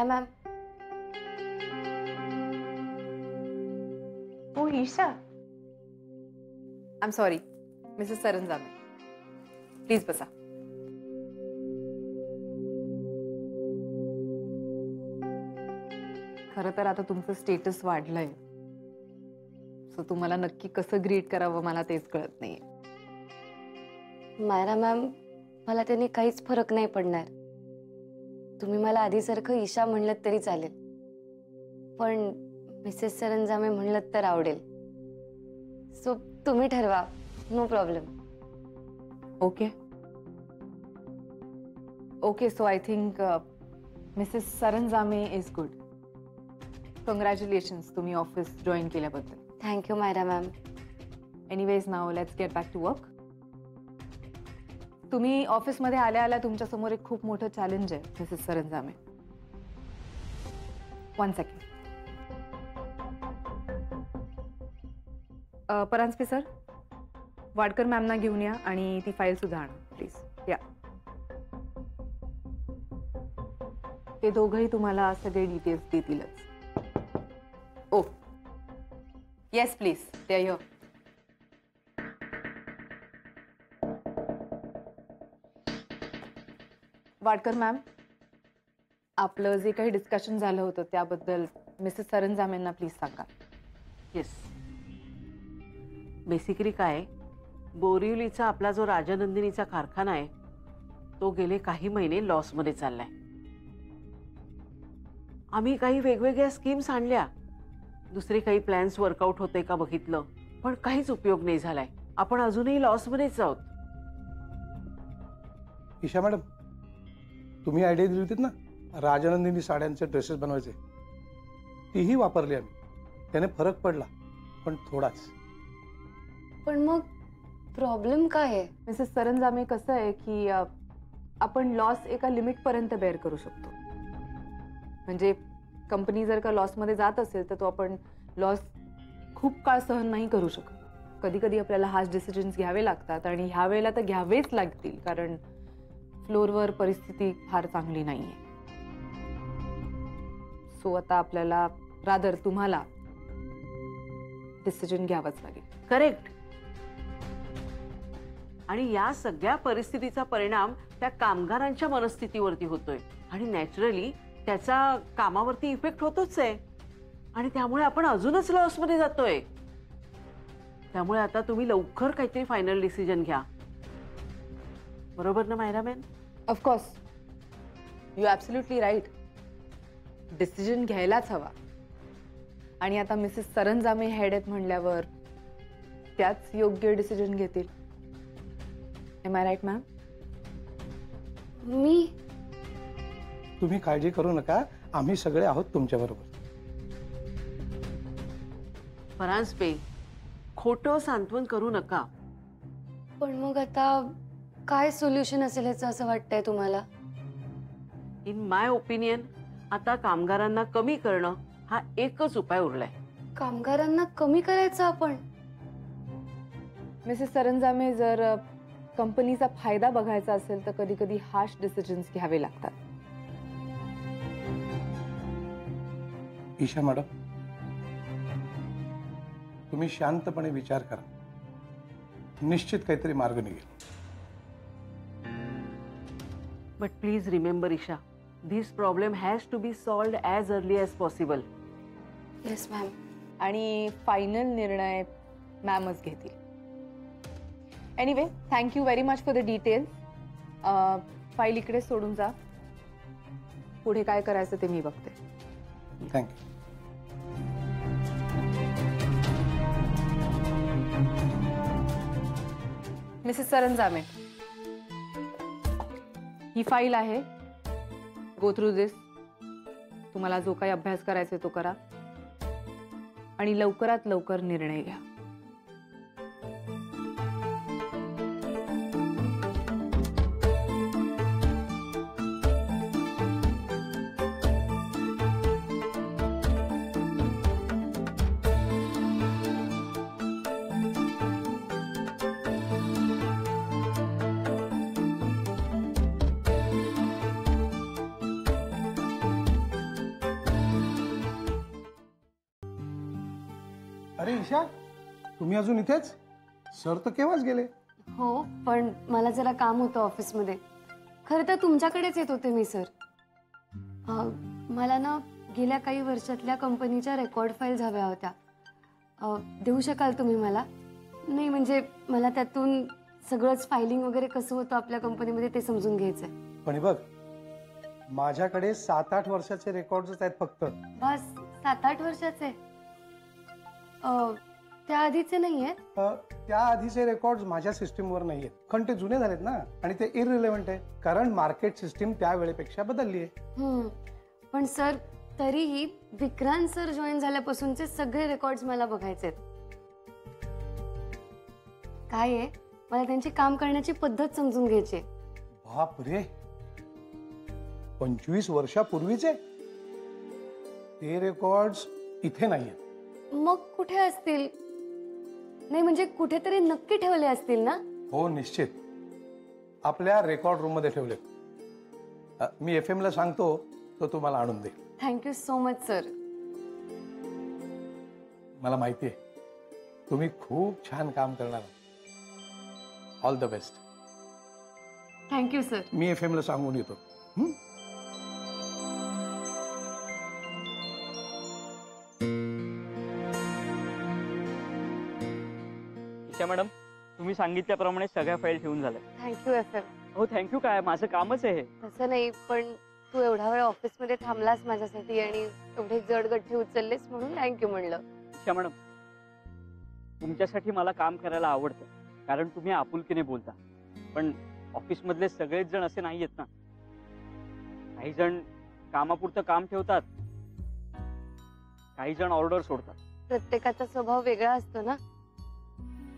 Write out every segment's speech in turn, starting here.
Ma'am हो Isha I am sorry Mrs Saranjame please बसा खरं तर आता तुमचं स्टेटस वाढलंय. सो तुम्हाला नक्की कसं ग्रीट करावं मला तेच कळत नाहीये. मायरा मॅम मला त्यांनी काहीच फरक नाही पडणार. तुम्ही मला आधीसारखं ईशा म्हणलं तरी चालेल. पण मिसेस सरंजामे म्हणलं तर आवडेल. सो तुम्ही ठरवा. No problem. Okay. Okay so I think Mrs Saranjame is good. Congratulations तुम्ही ऑफिस जॉईन केल्याबद्दल. Thank you Myra ma'am anyways now let's get back to work तुम्ही ऑफिसमध्ये आल्या आल्या तुमच्यासमोर एक खूप मोठं चॅलेंज आहे Mrs Saranjame. One second Paranjape sir Wadkar मॅमना घेऊन या आणि ती फाईल सुद्धा आणा प्लीज या. ते दोघंही तुम्हाला सगळे डिटेल्स देतीलच. ओ येस प्लीज ते वाडकर मॅम आपलं जे काही डिस्कशन झालं होतं त्याबद्दल मिसेस सरंजामेंना प्लीज सांगा. येस बेसिकली काय बोरिवलीचा आपला जो राजनंदिनीचा कारखाना आहे तो गेले काही महिने लॉसमध्ये चाललाय. आम्ही काही वेगवेगळ्या स्कीम्स आणल्या. दुसरे काही प्लॅन्स वर्कआउट होते का बघितलं पण काहीच उपयोग नाही झालाय. आपण अजूनही लॉसमध्येच आहोत. ईशा मॅडम तुम्ही आयडिया दिली होतीत ना? राजानंदिनी साड्यांचे ड्रेसेस बनवायचे. तीही वापरली आम्ही. त्याने फरक पडला पण थोडाच. पण मग प्रॉब्लेम काय आहे? मिसेस सरंजामे कसं आहे की आपण लॉस एका लिमिटपर्यंत बेअर करू शकतो. म्हणजे कंपनी जर का लॉसमध्ये जात असेल तर तो आपण लॉस खूप काळ सहन नाही करू शकत. कधी कधी आपल्याला हाच डिसिजन्स घ्यावे लागतात आणि ह्या वेळेला तर घ्यावेच लागतील कारण फ्लोअरवर परिस्थिती फार चांगली नाही आहे सो आता आपल्याला रादर तुम्हाला डिसिजन घ्यावंच लागेल. करेक्ट आणि या सगळ्या परिस्थितीचा परिणाम त्या कामगारांच्या मनस्थितीवरती होतोय. आणि नॅचरली त्याचा कामावरती इफेक्ट होतोच आहे. आणि त्यामुळे आपण अजूनच लॉसमध्ये जातोय. त्यामुळे आता तुम्ही लवकर काहीतरी फायनल डिसिजन घ्या. बरोबर ना Myra man of course you absolutely right decision घ्यायलाच हवा. आणि आता मिसेस सरंजामे हेड आहेत म्हणल्यावर त्याच योग्य डिसिजन घेतील. एम आय राईट मॅम मी? तुम्ही काळजी करू नका. आम्ही सगळे आहोत तुमच्याबरोबर फरांस पे खोटं सांत्वन करू नका. पण मग आता काय सोल्युशन असेल ह्याचं असं वाटतंय तुम्हाला? इन माय ओपिनियन आता कामगारांना कमी करणं हा एकच उपाय उरलाय. कामगारांना कमी करायचं आपण? मिसेस सरंजामे जर अ, कंपनीचा फायदा बघायचा असेल तर कधी कधी हार्श डिसिजन्स घ्यावे लागतात. ईशा मॅडम तुम्ही शांतपणे विचार करा. निश्चित काहीतरी मार्ग निघेल. But please remember Isha this problem has to be solved as early as possible yes ma'am आणि फायनल निर्णय मॅमच घेतील. Anyway thank you very much for the details file इकडे सोडून जा. पुढे काय करायचं ते मी बघते. थँक्यू मिसेस सरंजामे ही फाईल आहे. गो थ्रू दिस तुम्हाला जो काही अभ्यास करायचा आहे तो करा. आणि लवकरात लवकर निर्णय घ्या. अरे ईशा तुम्ही अजून इथेच? सर तर केव्हाच गेले? हो पण मला जरा काम होतं ऑफिसमध्ये. खरं तर तुमच्याकडेच येत होते मी सर. अं, मला ना गेल्या काही वर्षातल्या कंपनीच्या रेकॉर्ड फाईल्स हव्या होत्या. अं, देऊ शकाल तुम्ही मला? नाही म्हणजे मला त्यातून सगळंच फायलिंग वगैरे कसं होतं आपल्या कंपनीमध्ये ते समजून घ्यायचंय. पण हे बघ माझ्याकडे सात आठ वर्षाचे रेकॉर्डच आहेत फक्त. बस सात आठ वर्षाचे. अं, त्या आधीचे नाही आहेत अ, त्या आधीचे रेकॉर्ड माझ्या सिस्टीमवर नाही आहेत कारण ते जुने झालेत ना. आणि ते इरिलेव्हंट आहे. कारण मार्केट सिस्टीम त्या वेळेपेक्षा बदलली आहे. हम्म. पण सर तरीही विक्रांत सर जॉईन झाल्यापासूनचे सगळे रेकॉर्ड्स मला बघायचे काय आहे? मला त्यांची काम करण्याची पद्धत समजून घ्यायची आहे. बाप रे. पंचवीस वर्षापूर्वीचे. ते रेकॉर्ड्स इथे नाही आहेत मग कुठे असतील? नाही म्हणजे कुठेतरी नक्की ठेवले असतील ना? हो निश्चित. आपल्या रेकॉर्ड रूममध्ये ठेवले मी एफ ला सांगतो तो तुम्हाला आणून दे thank you so much sir मला माहिती आहे तुम्ही खूप छान काम करणार all the best thank you sir me F ला सांगून येतो. तुम्ही सांगितल्याप्रमाणे सगळ्या फाईल ठेवून झाल्या. थँक्यू एफ एम हो थँक्यू काय? माझं कामच आहे हे. तसं नाही पण तू एवढा वेळ ऑफिसमध्ये थांबलास माझ्यासाठी आणि एवढे जड गठ्ठे उचललेस म्हणून थँक्यू म्हणलं. ईशा मॅडम तुमच्यासाठी मला काम करायला आवडतं कारण तुम्ही आपुलकीने बोलता. पण ऑफिसमधले सगळेच जण असे नाही आहेत ना. काही जण कामापुरतं काम ठेवतात. काही जण ऑर्डर सोडतात. प्रत्येकाचा स्वभाव वेगळा असतो ना?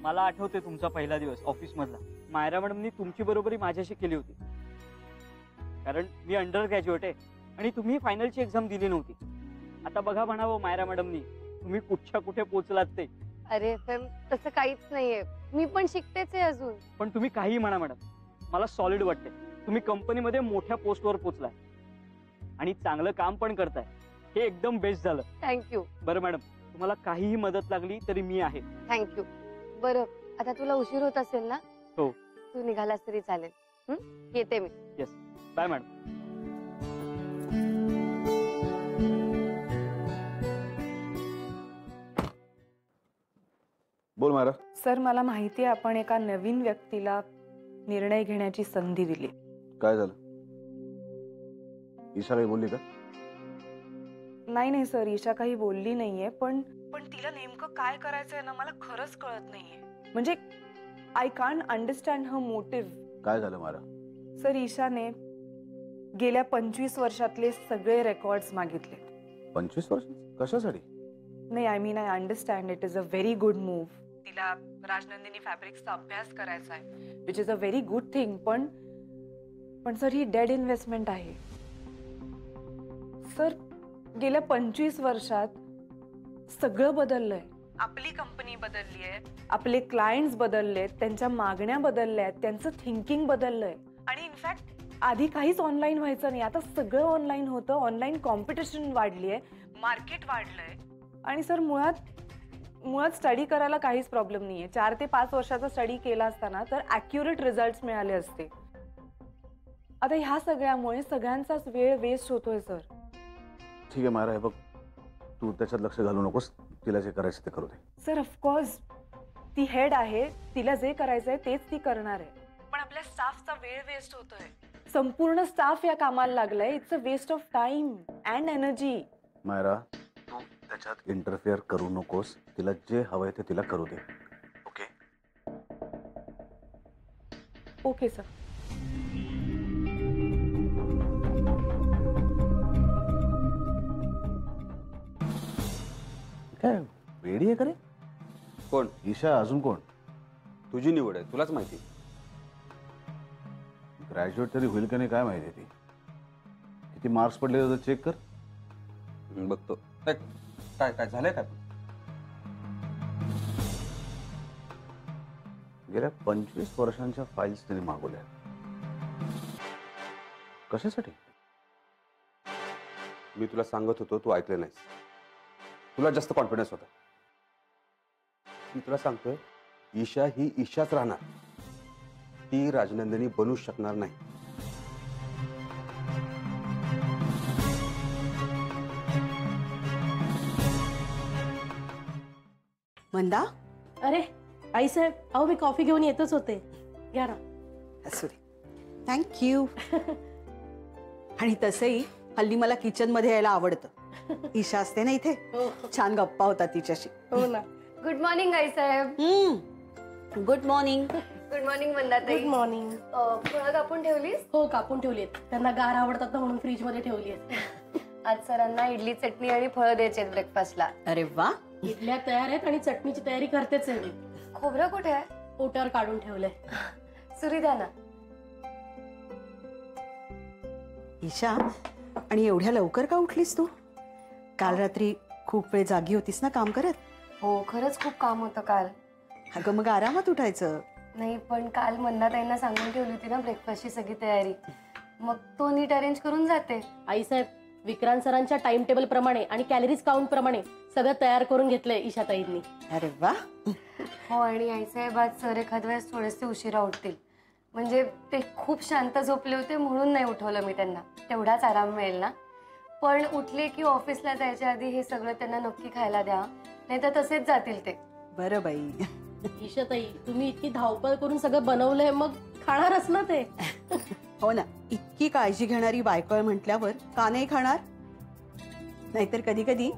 मला आठवते तुमचा पहिला दिवस ऑफिस मधला मायरा मॅडमनी तुमची बरोबरी माझ्याशी केली होती. कारण मी अंडर ग्रॅज्युएट आहे आणि तुम्ही फायनलची एक्झाम दिली नव्हती. आता बघा म्हणावं मायरा मॅडमनी तुम्ही कुठच्या कुठे पोहोचलात ते? अरे तसं काहीच नाहीये. मी पण शिकतेच आहे अजून. पण तुम्ही काही म्हणा मॅडम मला सॉलिड वाटते तुम्ही कंपनीमध्ये मोठ्या पोस्टवर पोहोचलाय आणि चांगलं काम पण करताय. हे एकदम बेस्ट झालं. थँक्यू. बरं मॅडम तुम्हाला काहीही मदत लागली तरी मी आहे. थँक्यू. बरं आता तुला उशीर होत असेल ना? हो. तू निघालास तरी चालेल. हं? येते मी. बाय मॅडम बोल मारा. सर मला माहिती आहे आपण एका नवीन व्यक्तीला निर्णय घेण्याची संधी दिली. काय झालं? ईशा काही बोलली का? नाही नाही सर. ईशा काही बोलली नाहीये पण पण तिला नेमकं काय करायचंय ना मला खरंच कळत नाहीये. म्हणजे I can't understand her motive काय झालं मारा? सर ईशाने गेल्या पंचवीस वर्षातले सगळे रेकॉर्ड्स मागितले. पंचवीस वर्ष? कशासाठी? नाही I mean I understand it is a very good move तिला राजनंदिनी फॅब्रिक्सचा अभ्यास करायचा आहे. Which is a very good thing पण पण सर ही डेड इन्व्हेस्टमेंट आहे. सर गेल्या पंचवीस वर्षात सगळं बदललंय. आपली कंपनी बदलली आहे आपले क्लायंट्स बदललेत त्यांच्या मागण्या बदलल्या आहेत त्यांचं थिंकिंग बदललंय. आणि इनफॅक्ट आधी काहीच ऑनलाईन व्हायचं नाही आता सगळं ऑनलाईन होतं ऑनलाईन कॉम्पिटिशन वाढली आहे मार्केट वाढलंय. आणि सर मुळात मुळात स्टडी करायला काहीच प्रॉब्लेम नाहीये. चार ते पाच वर्षाचा स्टडी केला असताना तर ॲक्युरेट रिझल्ट मिळाले असते. आता ह्या सगळ्यामुळे सगळ्यांचाच वेळ वेस्ट होतोय सर ठीक आहे मारा हे बघ. तू त्याच्यात लक्ष घालू नकोस. तिला जे करायचं ते करू दे. सर ऑफकोर्स ती हेड आहे. तिला जे करायचंय तेच ती करणार आहे. पण आपल्या स्टाफचा वेळ वेस्ट होतोय. संपूर्ण स्टाफ या कामाला लागलाय. It's a waste of time and energy Myra तू त्याच्यात इंटरफेअर करू नकोस. तिला जे हवंय ते तिला करू दे. ओके ओके सर काय? वेडी आहे का रे? कोण? ईशा अजून कोण? तुझी निवड आहे तुलाच माहिती ग्रॅज्युएट तरी होईल का नाही काय माहिती ती? किती मार्क्स पडले तर चेक कर. बघतो. काय काय काय झालंय काय गेल्या पंचवीस वर्षांच्या फाईल्स त्यांनी मागवल्या कशासाठी? मी तुला सांगत होतो तू ऐकलं नाहीस. तुला जास्त कॉन्फिडन्स होता. मी तुला सांगतोय ईशा ही ईशाच राहणार. ती राजनंदिनी बनूच शकणार नाही. मंदा? अरे आई साहेब अहो मी कॉफी घेऊन येतच होते. घ्या ना. असू दे थँक्यू आणि तसंही हल्ली मला किचनमध्ये यायला आवडतं. ईशा असते ना इथे? हो. छान गप्पा होतात तिच्याशी. हो ना. गुड मॉर्निंग आई साहेब. गुड मॉर्निंग गुड मॉर्निंग मंदाताई. गुड मॉर्निंग अं, फळं कापून ठेवलीस? हो कापून ठेवली आहेत त्यांना गार आवडतात ना म्हणून फ्रीजमध्ये ठेवली आहेत आज सरांना इडली चटणी आणि फळं द्यायचे ब्रेकफास्टला अरे वा. इडल्या तयार आहेत आणि चटणीची तयारी करतेच आहे मी. खोबरं कुठे आहे? पोट्यावर काढून ठेवलंय. सुरी द्या ना. ईशा आणि एवढ्या लवकर का उठलीस तू? काल रात्री खूप वेळ जागी होतीस ना काम करत? हो खरंच खूप काम होतं काल. अगं मग आरामात उठायचं. नाही पण काल मंदाताईंना सांगून ठेवली होती ना ब्रेकफास्टची सगळी तयारी. मग तो नीट अरेंज करून जाते. आई साहेब विक्रांत सरांच्या टाइम टेबल प्रमाणे आणि कॅलरीज काउंट प्रमाणे सगळं तयार करून घेतलंय ईशाताईंनी. अरे वा. हो आणि आईसाहेब आज सर एखाद वेळेस थोडेसे उशिरा उठतील. म्हणजे ते खूप शांत झोपले होते म्हणून नाही उठवलं मी त्यांना. तेवढाच आराम मिळेल ना? पण उठले की ऑफिसला जायच्या आधी हे सगळं त्यांना नक्की खायला द्या. नाही तर तसेच जातील ते. बरं बाई. ईशाताई तुम्ही इतकी धावपळ करून सगळं बनवलंय मग खाणारच ना ते? हो ना. इतकी काळजी घेणारी बायकोळ म्हटल्यावर का नाही खाणार? नाहीतर कधी कधी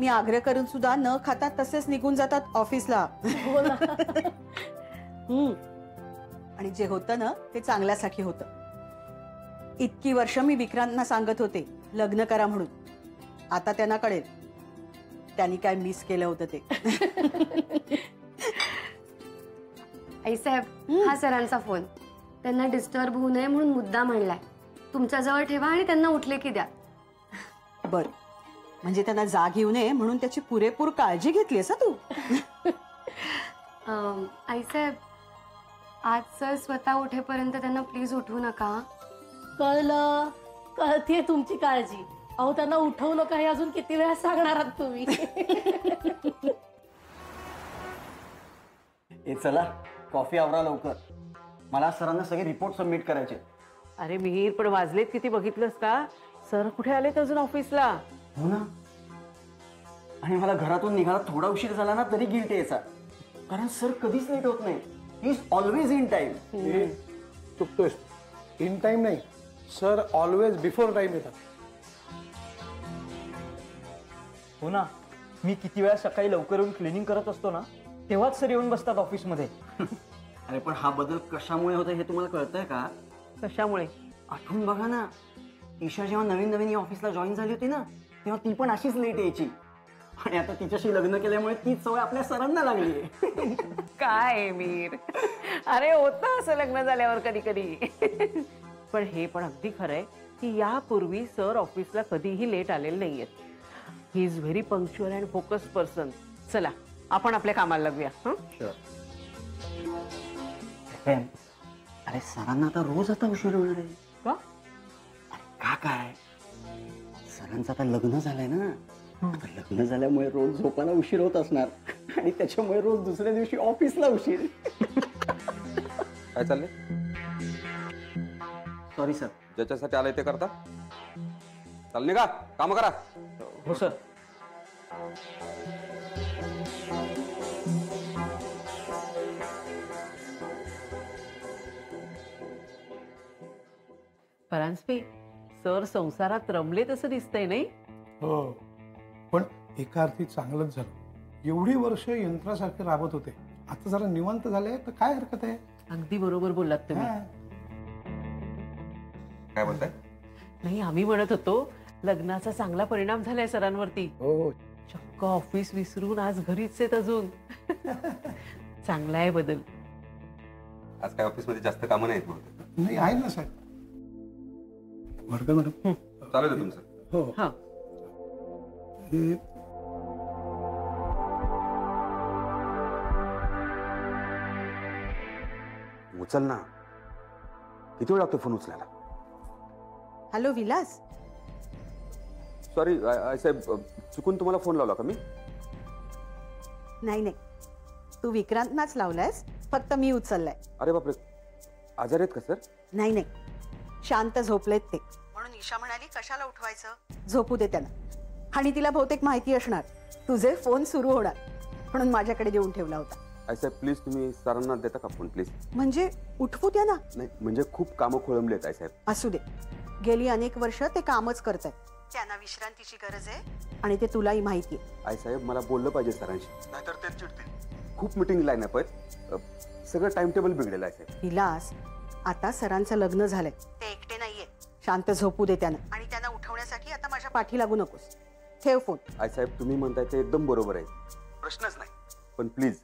मी आग्रह करून सुद्धा न खाता तसेच निघून जातात ऑफिसला. हो ना. हम्म. आणि जे होतं ना ते चांगल्यासाठी होतं. इतकी वर्ष मी विक्रांतना सांगत होते लग्न करा म्हणून. आता त्यांना कळेल. त्यांनी काय मिस केलं होतं ते. आईसाहेब हा सरांचा फोन त्यांना डिस्टर्ब होऊ नये म्हणून मुद्दा म्हणलाय तुमच्याजवळ ठेवा आणि त्यांना उठले की द्या. बर. म्हणजे त्यांना जाग येऊ नये म्हणून त्याची पुरेपूर काळजी घेतलीस तू? आईसाहेब आज सर स्वतः उठेपर्यंत त्यांना प्लीज उठवू नका. कळलं. कळतीये तुमची काळजी. अहो त्यांना उठवू नका हे अजून किती वेळा सांगणार आहात तुम्ही? ए चला. कॉफी आवरा लवकर. मला सरांना सगळे रिपोर्ट सबमिट करायचे. अरे मिहीर पण वाजलेत किती बघितलंस का? सर कुठे आलेत अजून ऑफिसला हो ना. आणि मला घरातून निघाला थोडा उशीर झाला ना तरी गिल्ट यायचा कारण सर कधीच लेट होत नाही. इज ऑलवेज इन टाइम चुकतोयस इन टाइम नाही. सर ऑलवेज बिफोर टाइम येतात. हो ना. मी किती वेळा सकाळी लवकर येऊन क्लिनिंग करत असतो ना तेव्हाच सर येऊन बसतात ऑफिसमध्ये अरे पण हा बदल कशामुळे होता हे तुम्हाला कळतंय का? कशामुळे? आठवून बघा ना. ईशा जेव्हा नवीन नवीन या ऑफिसला जॉईन झाली होती ना तेव्हा ती पण अशीच लेट यायची. आणि आता तिच्याशी लग्न केल्यामुळे तीच सवय आपल्या सरांना लागली. काय मीर? अरे होतं असं लग्न झाल्यावर कधी कधी पण हे पण अगदी खरंय की यापूर्वी सर ऑफिसला कधीही लेट आलेले नाहीयेत. He is very punctual and focus person चला आपण आपल्या कामाला लागूया हं? अरे सरांना आता रोज आता उशीर होणार आहे. का काय? सरांचं आता लग्न झालंय ना. आता लग्न झाल्यामुळे रोज झोपायला उशीर होत असणार. आणि त्याच्यामुळे रोज दुसऱ्या दिवशी ऑफिसला उशीर. काय चाललंय? सॉरी सर ज्याच्यासाठी आलंय ते करता? चालणे का काम करा. हो सर परांजपे सर संसारात रमले तसं दिसतंय नाही? हो. पण एका अर्थी चांगलंच झालं. एवढी वर्ष यंत्रासारखे राबत होते. आता जरा निवांत झाले तर काय हरकत आहे? अगदी बरोबर बोललात तुम्ही. हा. काय बोलताय नाही आम्ही म्हणत होतो लग्नाचा चांगला परिणाम झालाय सरांवरती. हो हो. चक्क ऑफिस विसरून आज घरीच आहेत अजून. चांगला आहे बदल. आज काय ऑफिसमध्ये जास्त कामं नाहीत बहुतेक. नाही आहे ना साहेब. वडकर मॅडम? चालू दे तुमचं. हो. हा. उचल ना. किती वेळ लागतो फोन उचलायला? हॅलो विलास? सॉरी साहेब चुकून तुम्हाला फोन लावला का मी? नाही नाही. तू विक्रांतनाच लावलायस फक्त मी उचललाय. अरे बापरे. आजार आहेत का सर? नाही नाही. शांत झोपलेत ते. म्हणून ईशा म्हणाली कशाला उठवायचं? झोपू दे त्यांना. आणि तिला बहुतेक माहिती असणार. तुझे फोन सुरू होणार. म्हणून माझ्याकडे देऊन ठेवला होता. आई साहेब प्लीज तुम्ही सरांना देता का फोन प्लीज? म्हणजे उठवू द्या ना. नाही म्हणजे खूप कामं खोळंबली आहेत आई साहेब. असू दे. गेली अनेक वर्ष ते कामच करत आहेत त्यांना विश्रांतीची गरज आहे आणि ते तुलाही माहिती आहे. आई साहेब मला बोललं पाहिजे सरांशी. नाहीतर ते चिडतील. खूप मिटिंग लाईन आहेत. अ, सगळं टाइम टेबल बिघडेलं आहे साहेब. विलास आता सरांचं लग्न झालंय. ते एकटे नाहीये. शांत झोपू दे त्यांना. आणि त्यांना उठवण्यासाठी आता माझ्या पाठी लागू नकोस. ठेव फोन. आई साहेब तुम्ही म्हणताय ते एकदम बरोबर आहे. प्रश्नच नाही. पण प्लीज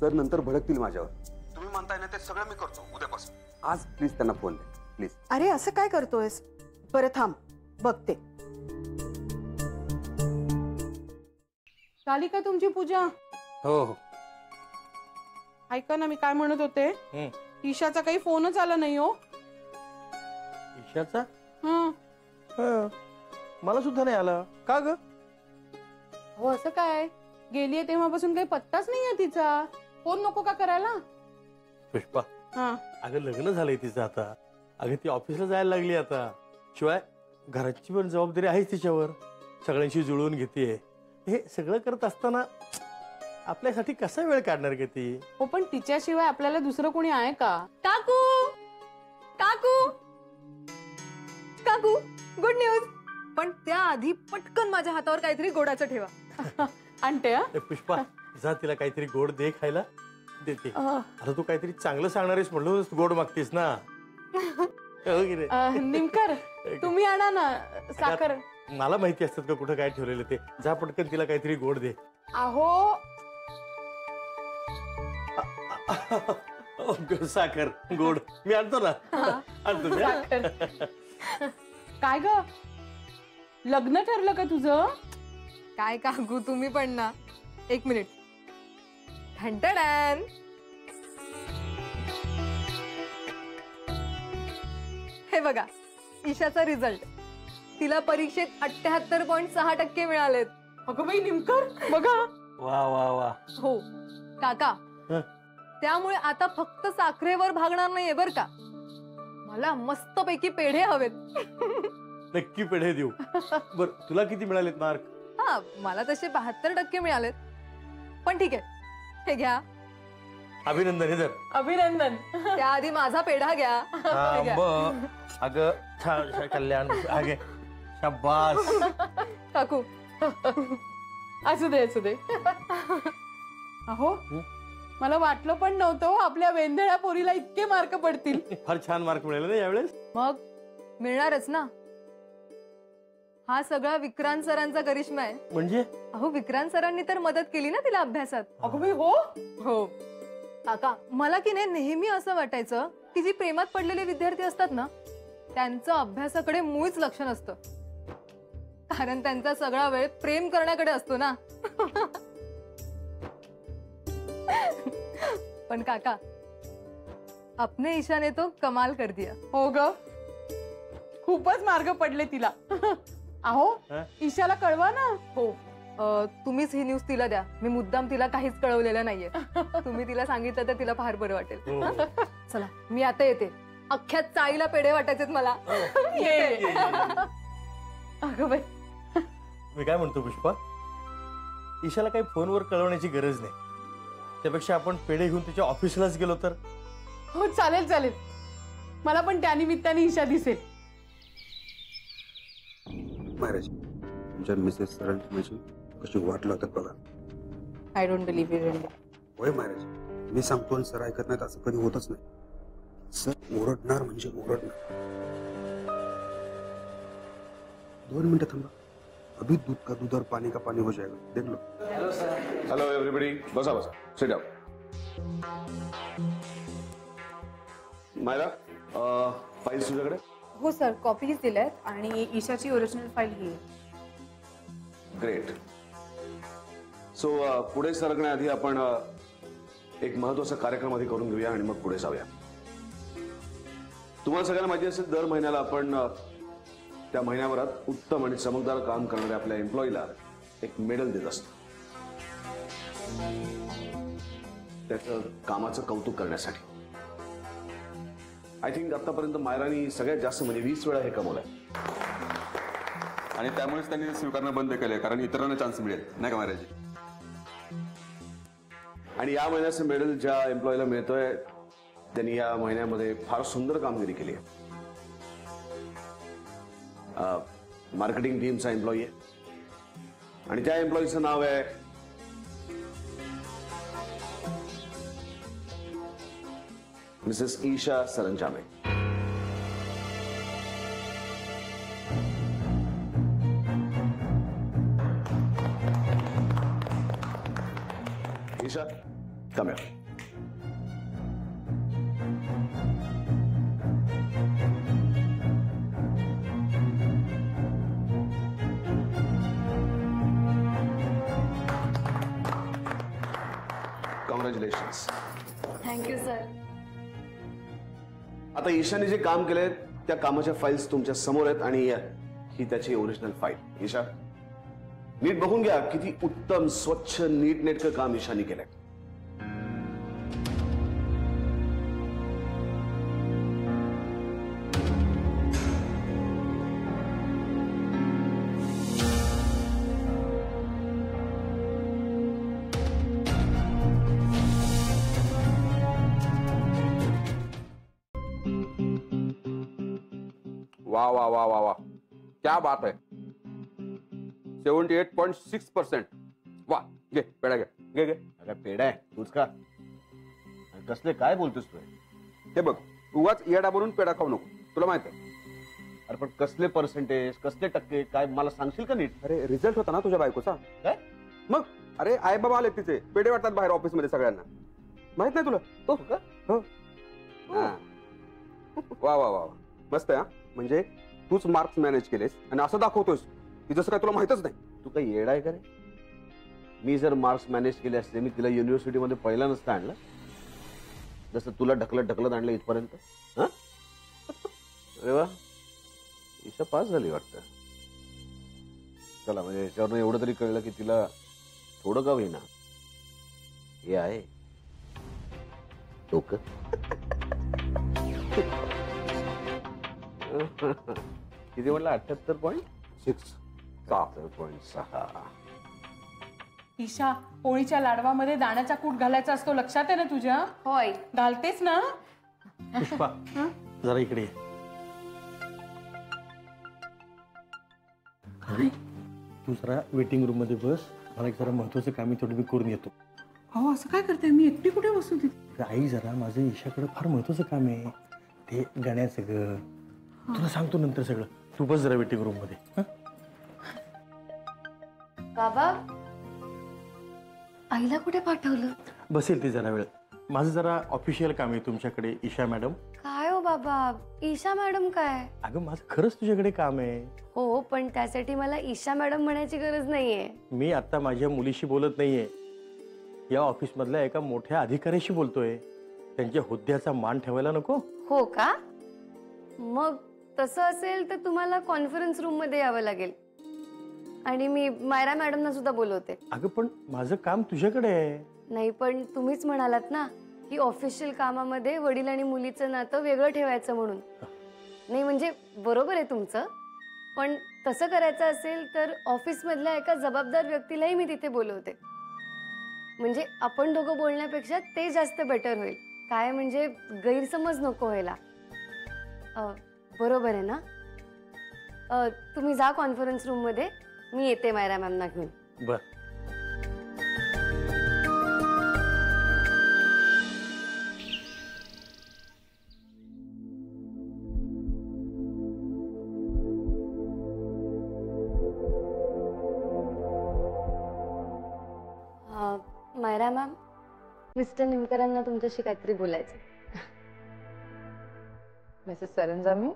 सर नंतर भडकतील माझ्यावर. तुम्ही म्हणताय ना ते सगळं मी करतो उद्यापासून. आज प्लीज त्यांना फोन द्या प्लीज अरे असं काय करतोयस? बरं थांब बघते. झाली का तुमची पूजा? हो हो. ऐका ना मी काय म्हणत होते? हं. ईशाचा काही फोनच आला नाही हो. ईशाचा? हं. हं. मला सुद्धा नाही आला. का ग? हो असं काय? गेलीये तेव्हापासून काही पत्ताच नाहीये तिचा. फोन नको का करायला? पुष्पा हा. अगं लग्न झालंय तिचं आता. अगं ती ऑफिसला जायला लागली आता. शिवाय घराची पण जबाबदारी आहेच तिच्यावर. सगळ्यांशी जुळवून घेते. हे सगळं करत असताना आपल्यासाठी कसा वेळ काढणार ग ती? हो पण तिच्याशिवाय आपल्याला दुसरं कोणी आहे का? काकू! काकू! काकू गुड न्यूज पण त्याआधी पटकन माझ्या हातावर काहीतरी गोडाचं ठेवा. आणते हं? ए, पुष्पा जा तिला काहीतरी गोड दे खायला. देते. अं, आता तू काहीतरी चांगलं सांगणारेस म्हणून गोड मागतेस ना. हो की नाही? अं, निमकर तुम्ही आणा ना साखर. मला माहिती असतात का कुठं काय ठेवलेलं ते. जा पटकन तिला काहीतरी गोड दे. अहो. साखर गोड. मी आणतो ना. आणतो मी, हा. साखर. काय ग? लग्न ठरलं का तुझं? काय काकू तुम्ही पण ना. एक मिनिट. ठणठणान हे बघा ईशाचा रिझल्ट तिला परीक्षेत अठ्याहत्तर पॉईंट सहा टक्के मिळालेत. अगं बाई निमकर. बघा. वा वा वा. हो. काका हं. त्यामुळे आता फक्त साखरेवर भागणार नाहीये बर का. मला मस्तपैकी पेढे हवेत. नक्की पेढे देऊ. बर तुला किती मिळालेत मार्क? हा मला तसे बहात्तर टक्के मिळालेत. पण ठीक आहे. हे घ्या. अभिनंदन हे. अभिनंदन. त्याआधी माझा पेढा घ्या. हा. अगं छान छान, कल्याण अगे शाबास. काकू. असू दे असू दे. अहो हं? मला वाटलं पण नव्हतं हो, आपल्या वेंधळ्या पोरीला इतके मार्क पडतील. फार छान मार्क मिळाले ना यावेळेस. मग मिळणारच ना. हा सगळा विक्रांत सरांचा करिश्मा आहे. म्हणजे? अहो विक्रांत सरांनी तर मदत केली ना तिला अभ्यासात. अगं बाई हो? हो. काका मला की नाही नेहमी असं वाटायचं की जी प्रेमात पडलेले विद्यार्थी असतात ना त्यांचं अभ्यासाकडे मुळीच लक्ष नसतं. कारण त्यांचा सगळा वेळ प्रेम करण्याकडे असतो ना. पण काका अपने ईशाने तो कमाल कर दिया. हो ग? खूपच मार्ग पडले तिला. अहो हं? ईशाला कळवा ना. हो. अ, तुम्हीच ही न्यूज तिला द्या. मी मुद्दाम तिला काहीच कळवलेलं नाहीये. तुम्ही तिला सांगितलं तर तिला फार बरं वाटेल. हो, हो. चला मी आता येते. अख्ख्या चाळीला पेढे वाटायचेत मला. येते. अगं बाई. मी काय म्हणतो पुष्पा? ईशाला काही फोनवर कळवण्याची गरज नाही. त्यापेक्षा आपण पेढे घेऊन तिच्या ऑफिसलाच गेलो तर? हो चालेल चालेल. मला पण त्या निमित्ताने ईशा दिसेल. महाराज तुमच्या मिसेस सरांची माझी कशी वाट लावतात बघा. आय डोंट बिलीव्ह यू होय महाराज मी सांगतो आणि सर ऐकत नाहीत असं कधी होतच नाही. सर ओरडणार म्हणजे ओरडणार. दोन मिनिटं थांबा. अभी दूध का दूध और पानी का पानी हो जाएगा. देख लो. हॅलो एव्हरीबडी बसा बसा. सिट डाऊन मायरा फाईल्स तुझ्याकडे? हो सर कॉपीज आहेत आणि ईशाची ओरिजिनल फाईल ही आहे. ग्रेट सो uh, पुढे सरकण्याआधी आपण uh, एक महत्त्वाचा कार्यक्रम आधी करून घेऊया आणि मग पुढे जाऊया. तुम्हाला सगळ्यांना माहिती असेल दर महिन्याला आपण uh, त्या महिन्याभरात उत्तम आणि चमकदार काम करणाऱ्या आपल्या एम्प्लॉईला एक मेडल देत असतो. त्याचं कामाचं कौतुक करण्यासाठी. आय थिंक आतापर्यंत मायरानी सगळ्यात जास्त म्हणजे वीस वेळा हे कमवलंय. आणि त्यामुळेच त्यांनी स्वीकारणं बंद केलंय कारण इतरांना चान्स मिळेल नाही का महाराज आणि या महिन्याचं मेडल ज्या एम्प्लॉईला मिळतोय त्यांनी या महिन्यामध्ये फार सुंदर कामगिरी केली आहे. मार्केटिंग टीमचा एम्प्लॉई आहे. आणि त्या एम्प्लॉईचं नाव आहे Mrs. Isha Saranjame. Isha, come here. Congratulations. Thank you, sir. आता ईशाने जे काम केले त्या कामाच्या फाईल्स तुमच्यासमोर आहेत आणि ही त्याची ओरिजिनल फाईल ईशा नीट बघून घ्या किती उत्तम स्वच्छ नीट नेटकं काम ईशानी केलंय. वा वा वा वा. वा क्या बात है. Seventy eight point six percent. वा घे पेढा घे घे घे. अरे पेड आहे तूच का कसले काय बोलतोस तू हे? बघ उगाच येडा बनून पेढा खाऊ नको. तुला माहीत आहे. अरे पण कसले पर्सेंटेज कसले टक्के काय मला सांगशील का नीट? अरे रिझल्ट होता ना तुझ्या बायकोचा? काय? मग? अरे आई बाबा आले तिचे पेढे वाटतात बाहेर ऑफिसमध्ये सगळ्यांना. माहीत नाही तुला? तो का? हो. हा. वा वा वा वा. मस्त आहे हा? म्हणजे तूच मार्क्स मॅनेज केलेस आणि असं दाखवतोस की जसं काय तुला माहितच नाही. तू काही येड आहे का रे? मी जर मार्क्स मॅनेज केले असते मी तिला युनिव्हर्सिटीमध्ये पहिला नसता आणलं. जसं तुला ढकलत ढकलत आणलं इथपर्यंत हं? अरे वा. ईशा पास झाली वाटतं. चला म्हणजे याच्यावरनं एवढं तरी कळलं की तिला थोडं का होईना. हे आहे. डोकं. किती म्हटलं? अठ्याहत्तर पॉईंट सिक्स सहा पॉईंट सहा. ईशा पोळीच्या लाडवामध्ये दाण्याचा कूट घालायचा असतो. लक्षात आहे ना तुझ्या? होय. घालतेस ना? पुष्पा जरा इकडे ये. तू जरा वेटिंग रूममध्ये बस. मला एक जरा महत्वाचं काम आहे थोडं मी करून येतो. अहो असं काय करते मी एकटी कुठे बसू तिथे? अरे आई जरा माझं ईशाकडे फार महत्वाचं काम आहे. ते गाण्याचं ग तुला सांगतो नंतर सगळं. तू बस जरा वेटिंग रूममध्ये? बाबा आईला कुठे पाठवलं? बसेल ती जरा वेळ. माझं जरा ऑफिशियल काम आहे तुमच्याकडे ईशा मॅडम. काय हो बाबा? ईशा मॅडम काय? अगं माझं खरंच तुझ्याकडे काम आहे. हो पण त्यासाठी मला ईशा मॅडम म्हणायची गरज नाहीये. मी आता माझ्या मुलीशी बोलत नाहीये. या ऑफिसमधल्या एका मोठ्या अधिकाऱ्याशी बोलतोय. त्यांच्या हुद्द्याचा मान ठेवायला नको. हो का? मग तसं असेल तर तुम्हाला कॉन्फरन्स रूममध्ये यावं लागेल. आणि मी मायरा मॅडमना सुद्धा बोलवते. अगं पण माझं काम तुझ्याकडे आहे. नाही पण तुम्हीच म्हणालात ना की ऑफिशियल कामामध्ये वडील आणि मुलीचं नातं वेगळं ठेवायचं म्हणून. नाही म्हणजे बरोबर आहे तुमचं पण तसं करायचं असेल तर ऑफिसमधल्या एका जबाबदार व्यक्तीलाही मी तिथे बोलवते. म्हणजे आपण दोघं बोलण्यापेक्षा ते जास्त बेटर होईल. काय म्हणजे गैरसमज नको व्हायला. अ, बरोबर आहे ना? अ, तुम्ही जा कॉन्फरन्स रूममध्ये मी येते मायरा मॅमना घेऊन. बर. अ, मायरा मॅम मिस्टर निमकरांना तुमच्याशी काहीतरी बोलायचं मिसेस सरंजामी?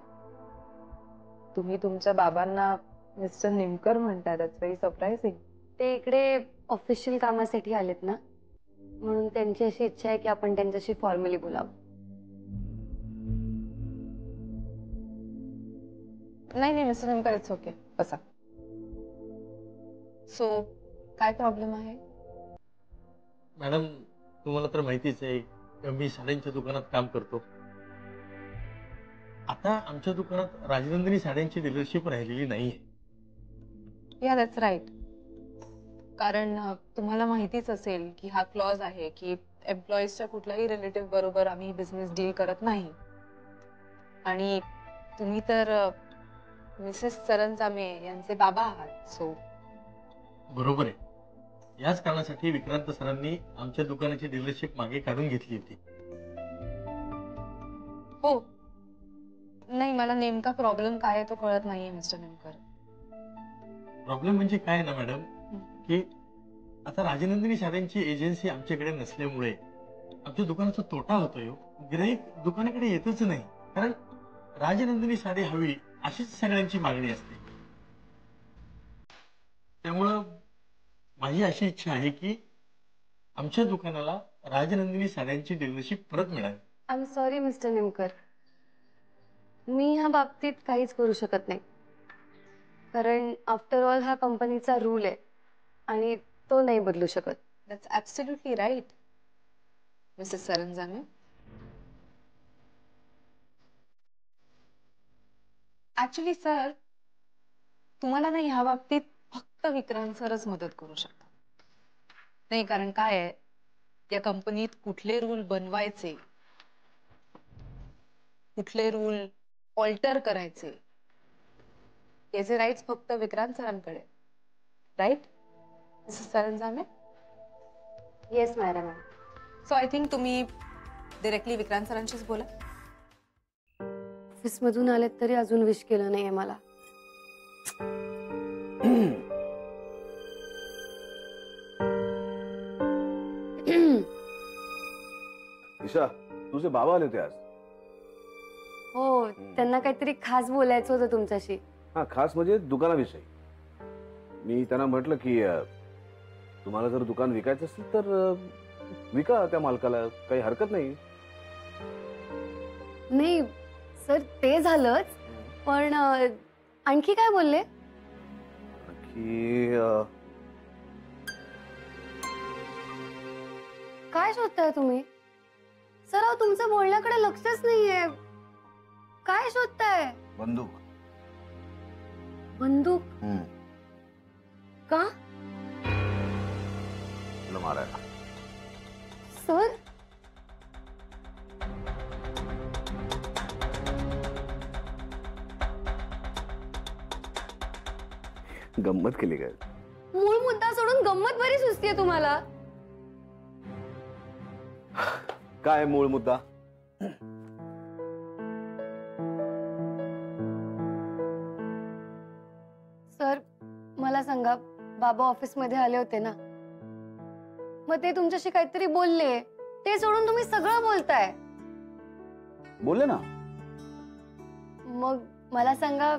तुम्ही तुमच्या बाबांना मिस्टर निमकर म्हणताय दॅट्स व्हेरी सरप्राइझिंग ते इकडे ऑफिशियल कामासाठी आलेत ना? म्हणून त्यांची अशी इच्छा आहे की आपण त्यांच्याशी फॉर्मली बोलावं. नाही नाही मिस्टर निमकर इट्स ओके बसा. सो काय प्रॉब्लेम आहे? मॅडम तुम्हाला तर माहितीच आहे मी साड्यांच्या दुकानात काम करतो. आता आमच्या दुकानात राजनंदिनी साड्यांची डीलरशिप राहिलेली नाहीये. या दॅट्स राईट कारण अ, तुम्हाला माहितीच असेल की हा क्लॉज आहे की एम्प्लॉईजच्या कुठल्याही रिलेटिव्ह बरोबर आम्ही बिझनेस डील करत नाही. आणि तुम्ही तर मिसेस सरंजामे यांचे बाबा आहात सो बरोबर आहे. याच कारणासाठी विक्रांत सरांनी आमच्या दुकानाची डीलरशिप मागे काढून घेतली होती. हो नाही मला नेमका प्रॉब्लेम काय आहे तो कळत नाहीये मिस्टर नेमकर. प्रॉब्लेम म्हणजे काय ना मॅडम की आता राजनंदिनी साड्यांची एजन्सी आमच्याकडे नसल्यामुळे आमच्या दुकानाचा तोटा होतोय हो. गिराईक दुकानाकडे येतच नाही. कारण राजनंदिनी साडी हवी अशीच सगळ्यांची मागणी असते. त्यामुळं माझी अशी इच्छा आहे की आमच्या दुकानाला राजनंदिनी साड्यांची डीलरशिप परत मिळावी. I am sorry Mr Nemkar. मी ह्या बाबतीत काहीच करू शकत नाही. कारण आफ्टर ऑल हा कंपनीचा रूल आहे आणि तो नाही बदलू शकत. That's absolutely right Mrs Saranjame actually sir तुम्हाला नाही ह्या बाबतीत फक्त विक्रांत सरच मदत करू शकतात नाही कारण काय आहे या कंपनीत कुठले रूल बनवायचे कुठले रूल ऑल्टर करायचे. याचे राईट्स फक्त Vikrant सरांकडे right Saranjame yes madam so I think तुम्ही डिरेक्टली विक्रांत सरांशीच बोला. ऑफिसमधून आलेत तरी अजून विश केलं नाहीये मला. ईशा तुझे बाबा आले होते आज. हो त्यांना काहीतरी खास बोलायचं होतं तुमच्याशी. हा खास म्हणजे दुकानाविषयी. मी त्यांना म्हटलं की अं, तुम्हाला जर दुकान विकायचं असेल तर अं, विका त्या मालकाला काही हरकत नाही. नाही सर ते झालंच. पण अं, आणखी काय बोलले? की अं, काय शोधताय तुम्ही? सर अहो तुमचं बोलण्याकडे लक्षच नाहीये. काय शोधताय? बंदूक. बंदूक? हम्म, का? तुला मारायला. सर? गंमत केली काय? मूळ मुद्दा सोडून गंमत बरी सुचतीये तुम्हाला. काय मूळ मुद्दा? बाबा ऑफिसमध्ये आले होते ना. मग ते तुमच्याशी काहीतरी बोलले. ते सोडून तुम्ही सगळं बोलताय. बोलले ना. मग मला सांगा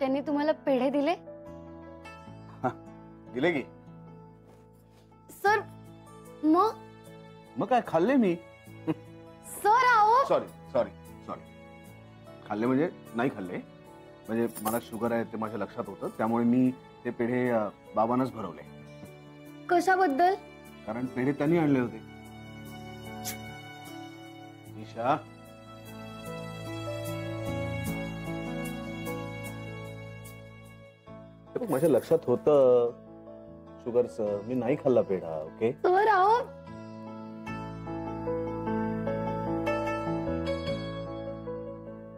त्यांनी तुम्हाला पेढे दिले? दिले की. सर मग? मग काय खाल्ले मी? सर आहो. Sorry sorry sorry. खाल्ले म्हणजे नाही खाल्ले. म्हणजे मला शुगर आहे ते माझ्या लक्षात होतं. त्यामुळे मी ते पेढे बाबांनाच भरवले. कशाबद्दल? कारण पेढे त्यांनी आणले होते. बघ, माझ्या लक्षात होतं शुगरचं मी नाही खाल्ला पेढा ओके?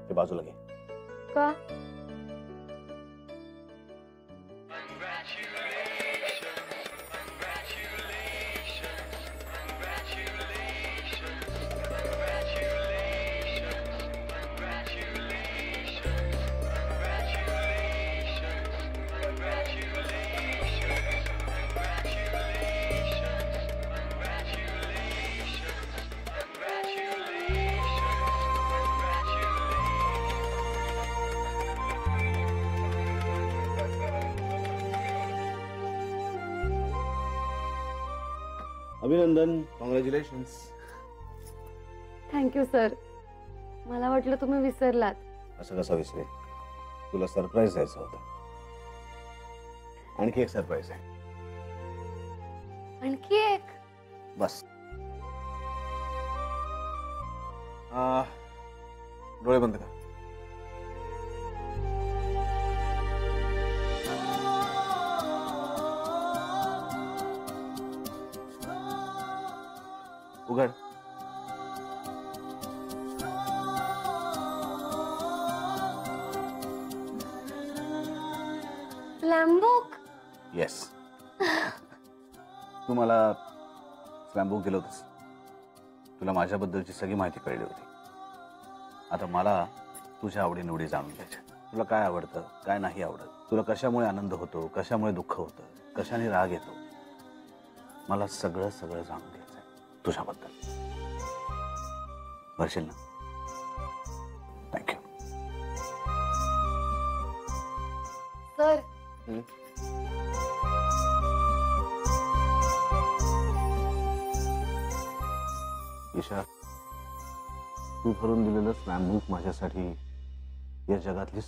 ते बाजूला घे. का? अभिनंदन. कॉंग्रॅच्युलेशन थँक्यू सर मला वाटलं तुम्ही विसरलात. असं कसं विसरे तुला सरप्राईज द्यायचं होत. आणखी एक सरप्राईज आहे. आणखी एक? बस. डोळे बंद का तू मला स्लॅम्बुक दिलं होतंस. तुला माझ्याबद्दलची सगळी माहिती कळली होती. आता मला तुझ्या आवडीनिवडी जाणून घ्यायच्या. तुला काय आवडतं काय नाही आवडत? तुला कशामुळे आनंद होतो कशामुळे दुःख होतं कशाने राग येतो? मला सगळं सगळं जाणून घ्यायचं आहे तुझ्याबद्दल. करशील ना. Thank you sir. ईशा तू भरून दिलेलं स्लॅम बुक माझ्यासाठी या जगातली